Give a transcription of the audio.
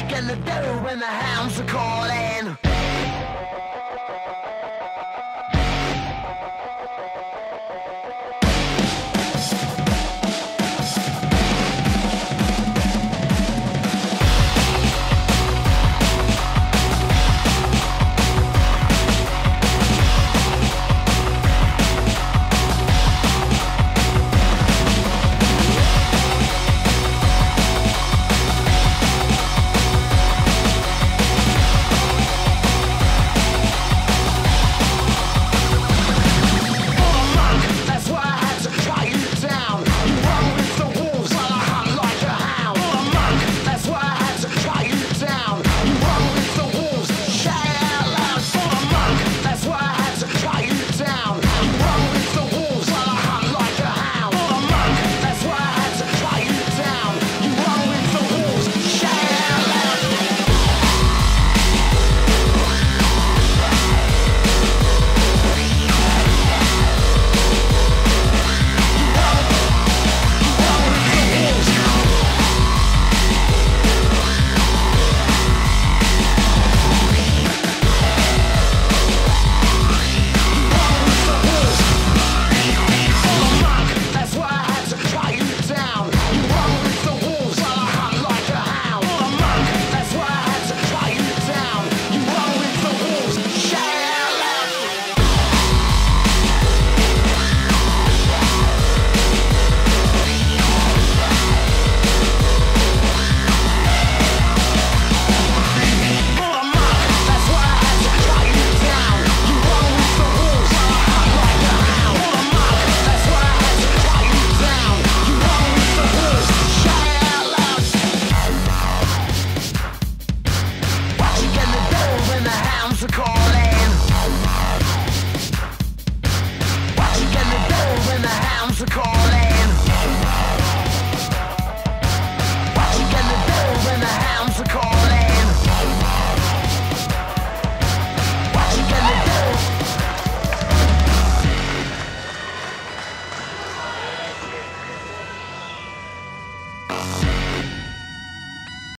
you gonna do when the hounds are calling?